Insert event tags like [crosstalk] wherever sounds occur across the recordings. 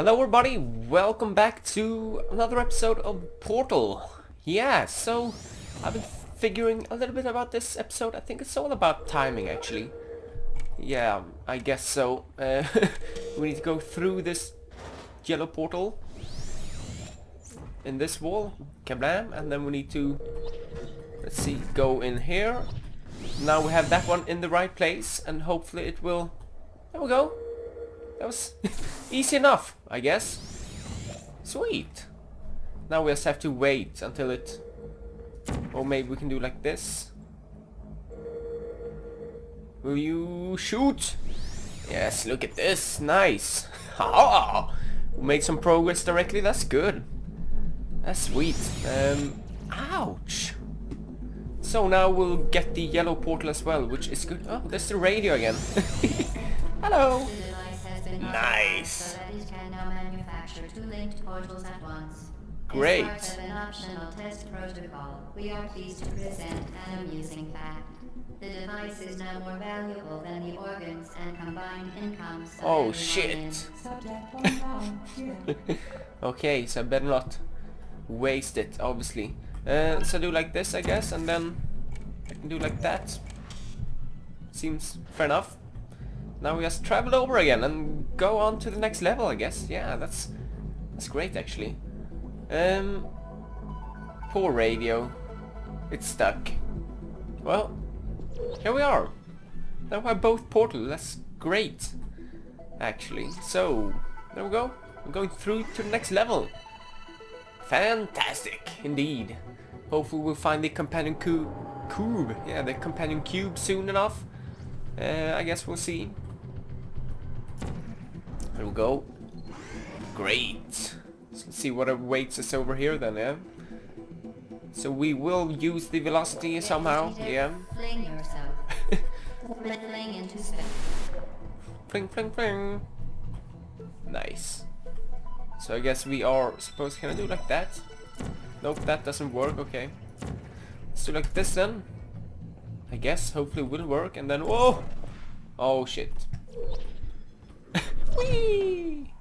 Hello everybody, welcome back to another episode of Portal. Yeah, so I've been figuring a little bit about this episode. I think it's all about timing actually. Yeah, I guess so. Uh, [laughs] we need to go through this yellow portal in this wall, kablam, and then we need to, let's see, go in here. Now we have that one in the right place and hopefully it will, there we go. That was [laughs] easy enough, I guess. Sweet. Now we just have to wait until it... Or maybe we can do like this. Will you shoot? Yes, look at this. Nice. [laughs] Ha! we made some progress directly. That's good. That's sweet. Um, ouch. So now we'll get the yellow portal as well, which is good. Oh, there's the radio again. [laughs] Hello. Nice. Can now manufacture two linked portals at once. Great. As part of an optional test protocol, we are pleased to present an amusing fact. The device is now more valuable than the organs and combined incomes Oh shit. in- Subject one down. Here. okay, so I better not waste it, obviously. Uh, so do like this, I guess, and then I can do like that. Seems fair enough. Now we just travel over again and go on to the next level, I guess. Yeah, that's that's great actually. Um, poor radio. It's stuck. Well, here we are. Now we have both portals. That's great, actually. So there we go. We're going through to the next level. Fantastic, indeed. Hopefully we'll find the companion cube. Cube, yeah, the companion cube soon enough. Uh, I guess we'll see. There we go. Great. So let's see what awaits us over here then, yeah? So we will use the velocity somehow, yeah? Fling yourself. [laughs] Fling into space. Fling, fling, fling. Nice. So I guess we are supposed to kind of do like that. Nope, that doesn't work. Okay. Let's do like this then. I guess. Hopefully it will work. And then, whoa! Oh shit. Whee!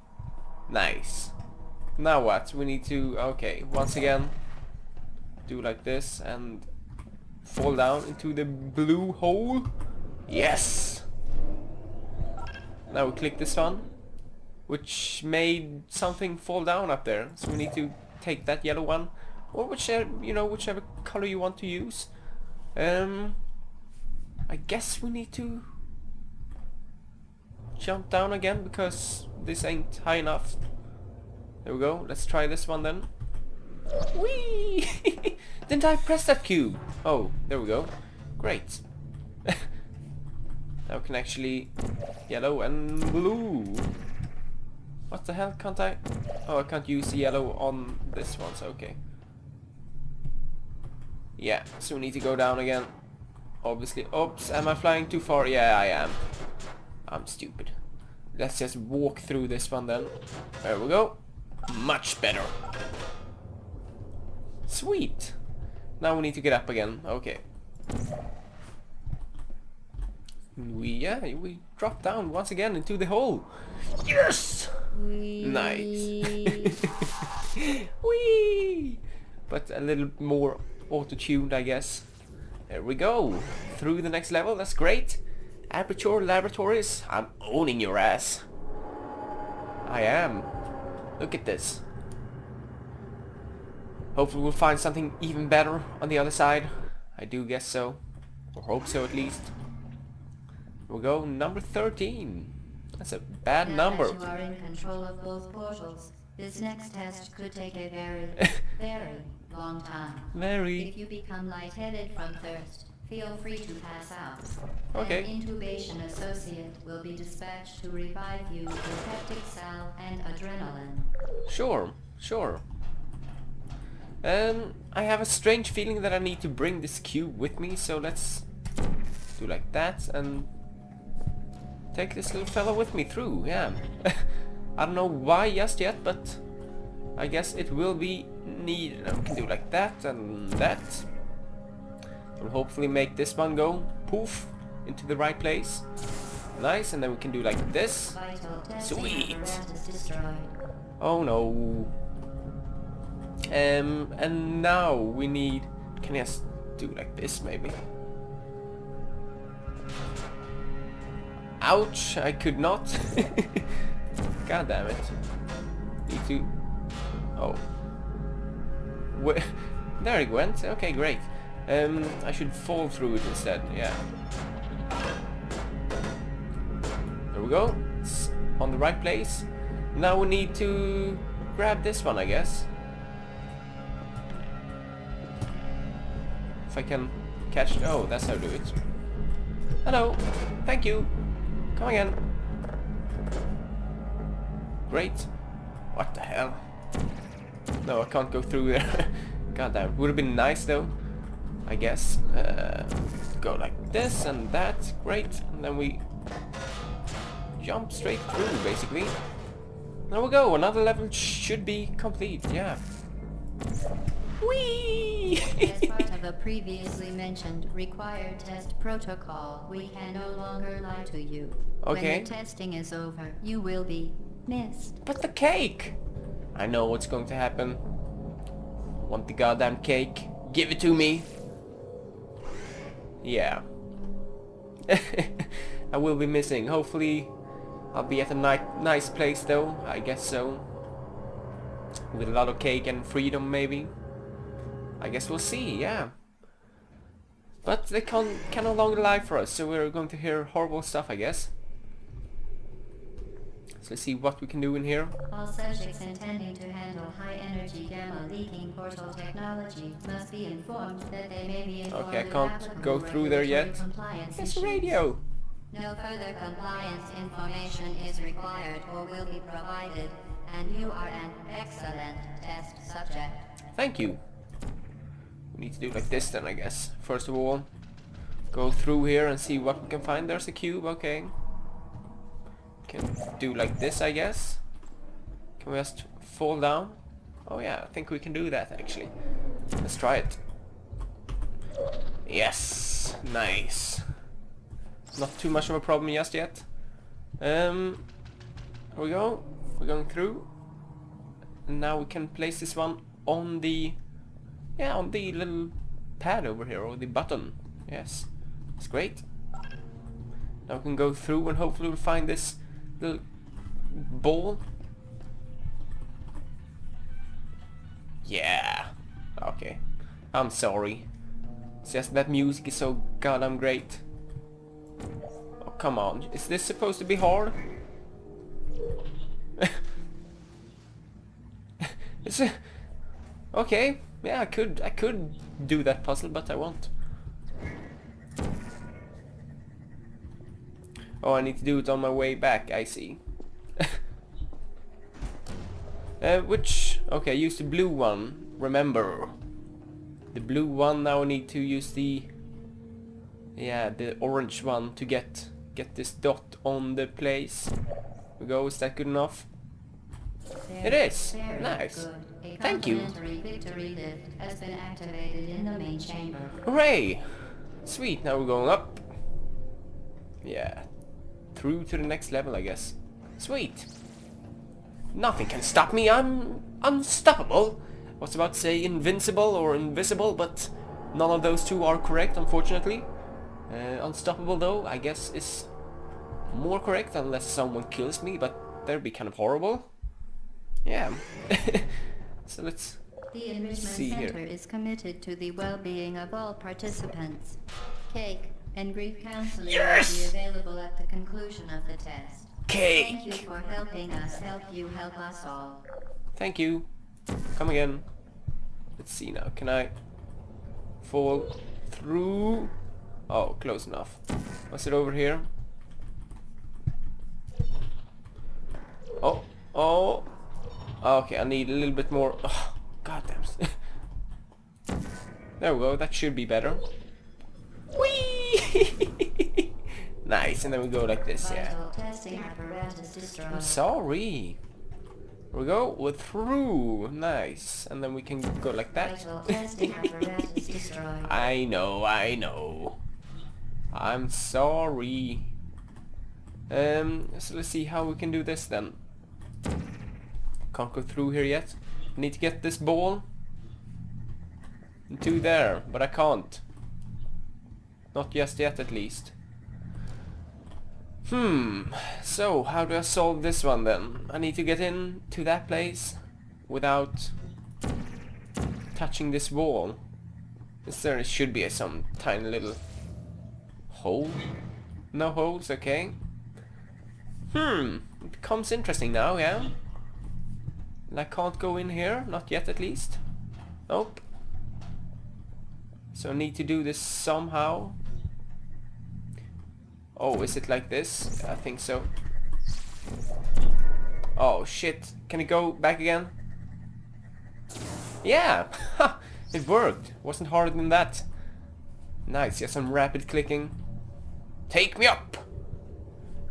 Nice. Now what? We need to, okay, once again, do like this and fall down into the blue hole. Yes! Now we click this one, which made something fall down up there. So we need to take that yellow one, or whichever you know whichever color you want to use. Um, I guess we need to jump down again because this ain't high enough. There we go. Let's try this one then. Whee! [laughs] Didn't I press that cube? Oh, there we go. Great. [laughs] now we can actually yellow and blue. What the hell? Can't I? Oh, I can't use yellow on this one. So okay. Yeah. So we need to go down again. Obviously. Oops. Am I flying too far? Yeah, I am. I'm stupid. Let's just walk through this one then. There we go. Much better. Sweet. Now we need to get up again. Okay. We yeah, we drop down once again into the hole. Yes. Nice. [laughs] Whee! But a little more auto-tuned, I guess. There we go. Through the next level. That's great. Aperture Laboratories. I'm owning your ass. I am. Look at this. Hopefully we'll find something even better on the other side. I do guess so. Or hope so at least. We'll go number 13. That's a bad Now number. that you are in control of both portals, this next test could take a very, [laughs] very long time. Very. If you become lightheaded from thirst, feel free to pass out. Okay. An intubation associate will be dispatched to revive you with peptic salve and adrenaline. Sure, sure. Um, I have a strange feeling that I need to bring this cube with me, so let's do like that and take this little fellow with me through, yeah. [laughs] I don't know why just yet, but I guess it will be needed. We can do like that and that. And hopefully make this one go poof into the right place. Nice, and then we can do like this. Sweet. Oh no. Um, and now we need... Can I just do like this maybe? Ouch, I could not. [laughs] God damn it. Need to... Oh. Where... [laughs] There it went. Okay, great. Um, I should fall through it instead. Yeah. There we go. It's on the right place. Now we need to grab this one, I guess. If I can catch... Oh, that's how to do it. Hello. Thank you. Come again. Great. What the hell? No, I can't go through there. [laughs] God damn. Would have been nice though. I guess. Uh, go like this and that. Great. And then we jump straight through, basically. There we go. Another level should be complete. Yeah. Whee! As part of a [laughs] previously mentioned required test protocol, we can no longer lie to you. Okay. When the testing is over, you will be missed. But the cake! I know what's going to happen. Want the goddamn cake? Give it to me! Yeah. [laughs] I will be missing. Hopefully I'll be at a ni nice place though. I guess so. With a lot of cake and freedom maybe. I guess we'll see, yeah. But they can, can no longer lie for us, so we're going to hear horrible stuff I guess. So let's see what we can do in here. All subjects intending to handle high-energy gamma leaking portal technology must be informed that they may be informed Okay, I can't go through there yet. It's radio! No further compliance information is required or will be provided, and you are an excellent test subject. Thank you. We need to do like this then, I guess. First of all, go through here and see what we can find. There's a cube, okay. Can do like this, I guess. Can we just fall down? Oh yeah, I think we can do that actually. Let's try it. Yes, nice. Not too much of a problem just yet. Um, here we go. We're going through. And now we can place this one on the yeah on the little pad over here or the button yes it's great now we can go through and hopefully we'll find this little ball yeah. Okay. I'm sorry. It's just that music is so goddamn great. Oh come on. Is this supposed to be hard? [laughs] It's a... Okay, yeah, I could, I could do that puzzle, but I won't. Oh, I need to do it on my way back, I see. [laughs] uh, which... Okay, use the blue one, remember. The blue one, now I need to use the... Yeah, the orange one to get get this dot on the place. We go, is that good enough? It is. Nice. Thank you. complimentary victory lift has been activated in the main chamber. Hooray! Sweet, now we're going up. Yeah. Through to the next level, I guess. Sweet. Nothing can stop me, I'm unstoppable. I was about to say invincible or invisible, but none of those two are correct, unfortunately. Uh, unstoppable, though, I guess is more correct, unless someone kills me, but that'd be kind of horrible. Yeah. [laughs] so let's The Enrichment See here. Center is committed to the well-being of all participants. Cake and grief counseling Yes! will be available at the conclusion of the test. cake. Thank you for helping us help you help us all. Thank you. Come again. Let's see now. Can I fall through? Oh, close enough. Was it over here? Oh, oh. Okay, I need a little bit more. Oh, God damn. [laughs] there we go. That should be better. Whee! [laughs] nice, and then we go like this. Yeah. Vital testing apparatus destroyed. I'm sorry. Here we go. We're through. Nice. And then we can go like that. Vital testing apparatus [laughs] destroyed. I know, I know. I'm sorry. Um, so let's see how we can do this then. Can't go through here yet. Need to get this ball. To there, but I can't. Not just yet at least. Hmm, so how do I solve this one then? I need to get in to that place without touching this wall. There should be some tiny little hole? No holes, okay. Hmm, it becomes interesting now, yeah? And I can't go in here, not yet at least. Nope. So I need to do this somehow. Oh, is it like this? I think so. Oh shit, can it go back again? Yeah! [laughs] it worked! Wasn't harder than that. Nice, just some rapid clicking. Take me up!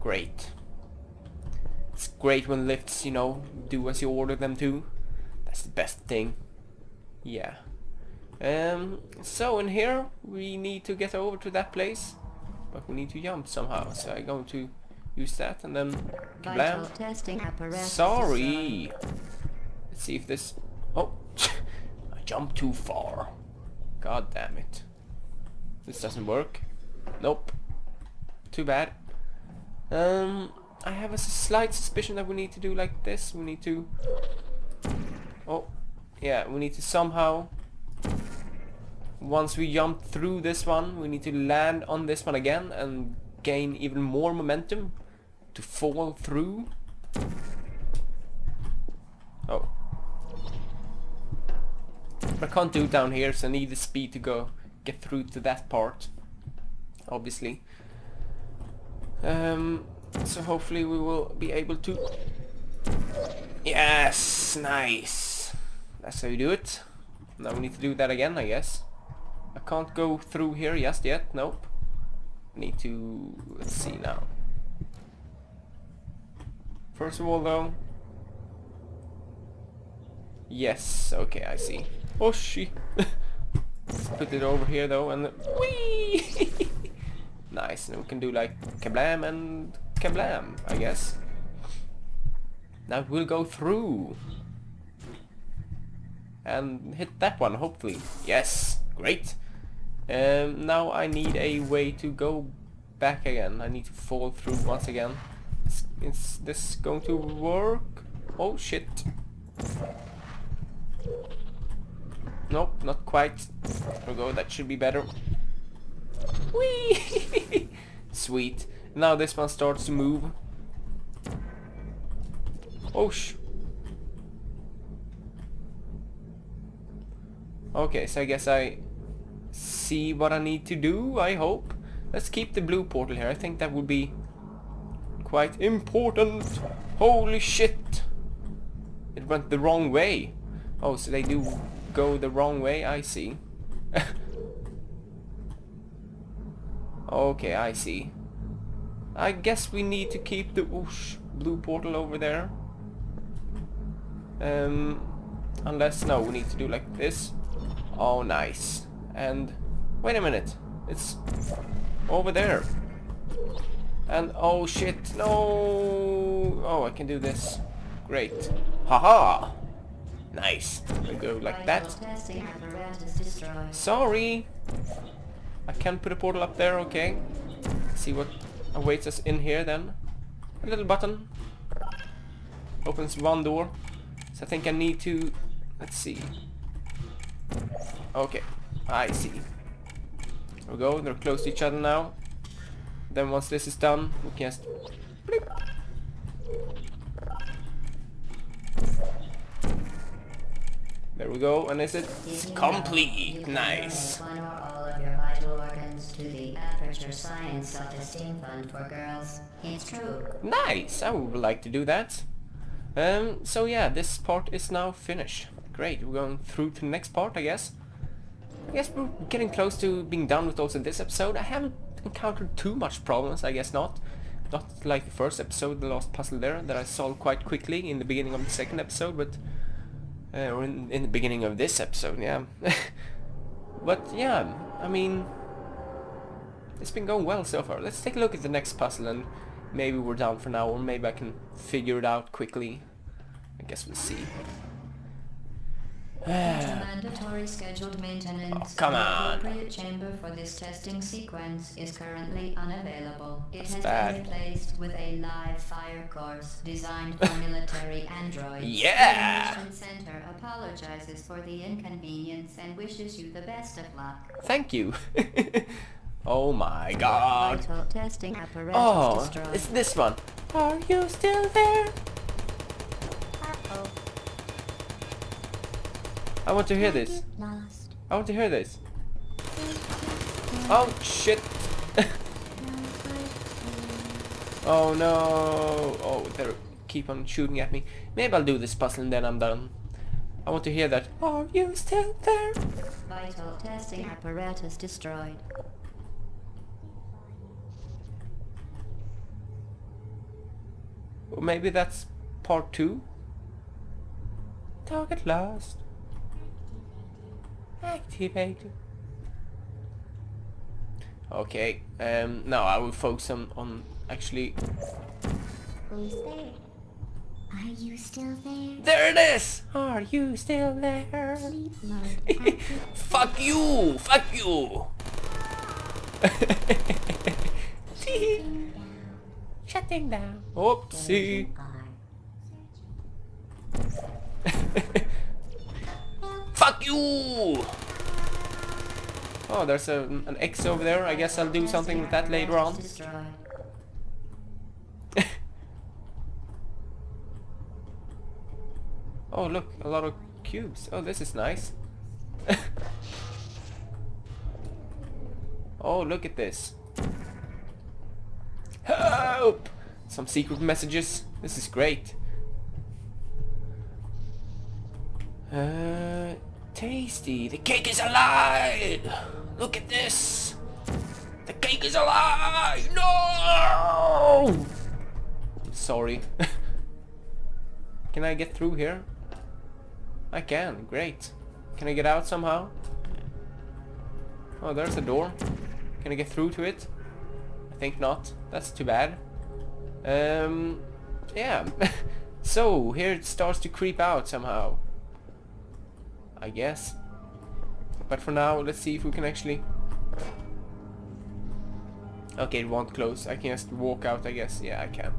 Great. It's great when lifts, you know, do as you order them to. That's the best thing. Yeah. Um, so in here we need to get over to that place. But we need to jump somehow, so I'm going to use that and then Vital kablam. testing Sorry! Let's see if this... Oh! [laughs] I jumped too far. God damn it. This doesn't work. Nope. Too bad. Um, I have a slight suspicion that we need to do like this. We need to... Oh, yeah, we need to somehow... Once we jump through this one, we need to land on this one again and gain even more momentum to fall through. Oh. I can't do it down here, so I need the speed to go get through to that part. Obviously. Um, so hopefully we will be able to... Yes! Nice! That's how you do it. Now we need to do that again, I guess. I can't go through here just yet, nope. Need to... let's see now. First of all though... Yes, okay, I see. Oh she. Let's [laughs] put it over here though and... Whee! [laughs] nice, and we can do like kablam and kablam, I guess. Now we'll go through. And hit that one, hopefully. Yes, great. Um, now I need a way to go back again. I need to fall through once again. Is, is this going to work? Oh shit. Nope, not quite. There we go, that should be better. Whee! [laughs] Sweet. Now this one starts to move. Oh sh... Okay, so I guess I see what I need to do, I hope. Let's keep the blue portal here. I think that would be quite important. Holy shit! It went the wrong way. Oh, so they do go the wrong way? I see. [laughs] okay, I see. I guess we need to keep the whoosh blue portal over there. Um, unless, no, we need to do like this. Oh, nice. And, wait a minute. It's over there. And, oh shit, no! Oh, I can do this. Great. Haha! Nice. We go like that. Sorry! I can put a portal up there, okay. See what awaits us in here then. A little button. Opens one door. So I think I need to... Let's see. Okay, I see. There we go, they're close to each other now. Then once this is done, we can just... Bleep. There we go, and is it you complete? Nice. It's. Nice! I would like to do that. Um, so yeah, this part is now finished. Great, we're going through to the next part, I guess. I guess we're getting close to being done with also this episode. I haven't encountered too much problems, I guess not. Not like the first episode, the last puzzle there, that I solved quite quickly in the beginning of the second episode, but... Uh, or in, in the beginning of this episode, yeah. [laughs] but yeah, I mean... It's been going well so far. Let's take a look at the next puzzle and maybe we're down for now, or maybe I can figure it out quickly. I guess we'll see. [sighs] Mandatory scheduled maintenance. Oh, come The on. appropriate chamber for this testing sequence is currently unavailable. It That's has bad. been replaced with a live fire course designed for [laughs] military androids. Yeah. The Enrichment Center apologizes for the inconvenience and wishes you the best of luck. Thank you. [laughs] oh my god. Testing apparatus Oh, destroyed. it's this one. Are you still there? Uh-oh. I want to hear this. I want to hear this. Oh shit. [laughs] oh no. Oh, they keep on shooting at me. Maybe I'll do this puzzle and then I'm done. I want to hear that. Are you still there? Vital testing apparatus destroyed. Or maybe that's part two? Target lost. Activated. Okay, um, now I will focus on, on actually... Who's there? Are you still there? There it is! Are you still there? Sleep mode. [laughs] Fuck you! Fuck you! Shutting down. Oopsie. [laughs] Fuck you! Oh, there's a, an X over there. I guess I'll do something with that later on. [laughs] Oh, look, a lot of cubes. Oh, this is nice. [laughs] oh, look at this. Help! Some secret messages. This is great. Uh, tasty. The cake is alive! Look at this! The cake is alive! No! Sorry. [laughs] can I get through here? I can. Great. Can I get out somehow? Oh, there's a door. Can I get through to it? I think not. That's too bad. Um, yeah. [laughs] so, here it starts to creep out somehow. I guess. But for now, let's see if we can actually... Okay, it won't close. I can just walk out, I guess. Yeah, I can.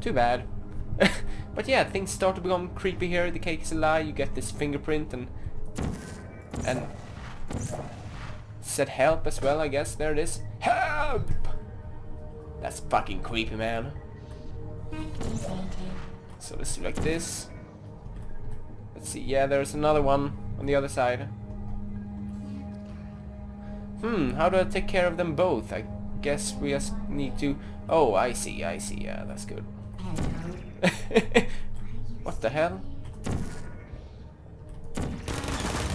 Too bad. [laughs] but yeah, things start to become creepy here. The cake is a lie. You get this fingerprint and... And... Said help as well, I guess. There it is. Help! That's fucking creepy, man. So let's do like this. Let's see. Yeah, there's another one on the other side. Hmm, how do I take care of them both? I guess we just need to... Oh, I see, I see. Yeah, that's good. [laughs] What the hell?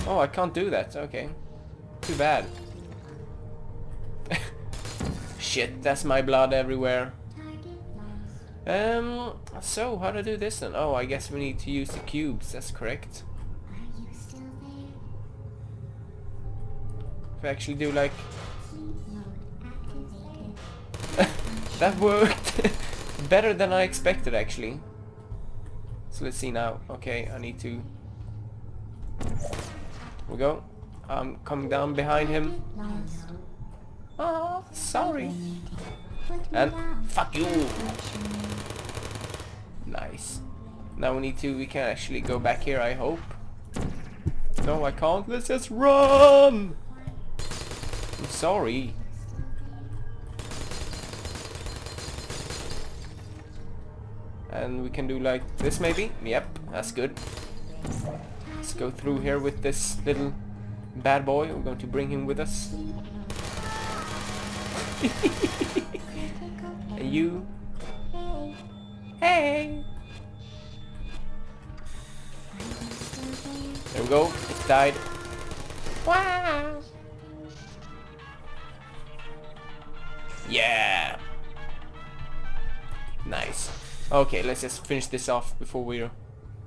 Oh, I can't do that. Okay. Too bad. [laughs] Shit, that's my blood everywhere. Um, so how I do this then? Oh, I guess we need to use the cubes, that's correct. Are you still there? If I actually do like... [laughs] That worked! [laughs] Better than I expected actually. So let's see now. Okay, I need to... We go. I'm coming down behind him. Oh, sorry. And fuck you! Nice. Now we need to, we can actually go back here, I hope. No, I can't. Let's just run! I'm sorry. And we can do like this maybe? Yep, that's good. Let's go through here with this little bad boy. We're going to bring him with us. [laughs] you. Hey! There? We go. It died. Wow! Yeah! Nice. Okay, let's just finish this off before we're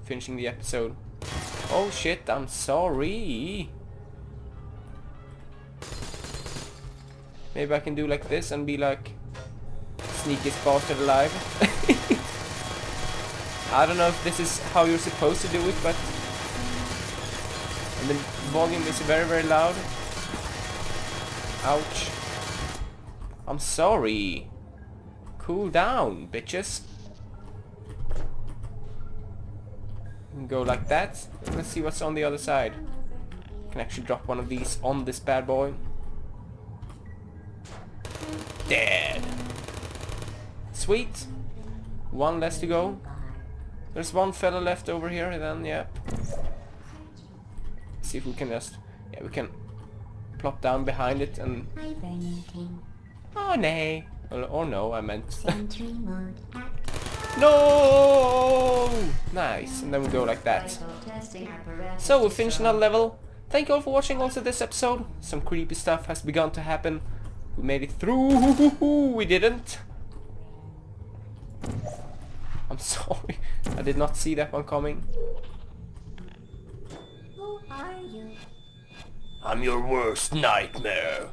finishing the episode. Oh shit, I'm sorry! Maybe I can do like this and be like sneakiest bastard alive. [laughs] I don't know if this is how you're supposed to do it, but... And the volume is very, very loud. Ouch. I'm sorry. Cool down, bitches. Go like that. Let's see what's on the other side. Can actually drop one of these on this bad boy. Dead. Sweet. One less to go. There's one fella left over here then, yeah. See if we can just... Yeah, we can plop down behind it and... Oh, nay. Or, no, I meant... [laughs] No! Nice. And then we go like that. So we finished another level. Thank you all for watching also this episode. Some creepy stuff has begun to happen. We made it through. [laughs] We didn't. I'm [laughs] sorry. I did not see that one coming. Who are you? I'm your worst nightmare.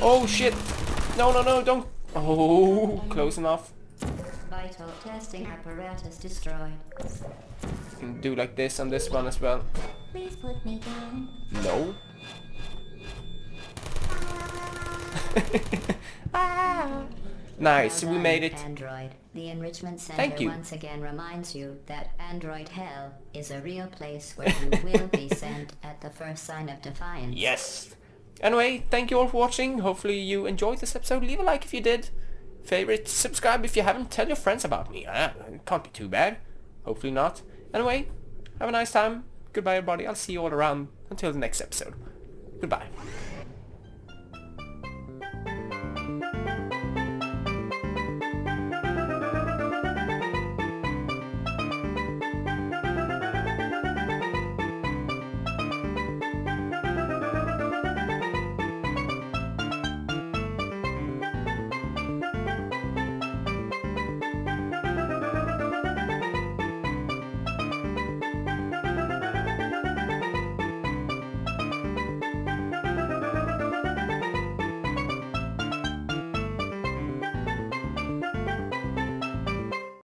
Oh shit. No, no, no, don't. Oh, close enough. Vital testing apparatus destroyed. You can do like this on this one as well. Please put me down. No. Ah. [laughs] Nice, we made it. Android. The Enrichment Center Thank you. once again reminds you that Android Hell is a real place where you will be [laughs] sent at the first sign of defiance. Yes. Anyway, thank you all for watching. Hopefully you enjoyed this episode. Leave a like if you did. Favorite, subscribe if you haven't. Tell your friends about me. Ah, it can't be too bad. Hopefully not. Anyway, have a nice time. Goodbye everybody. I'll see you all around until the next episode. Goodbye.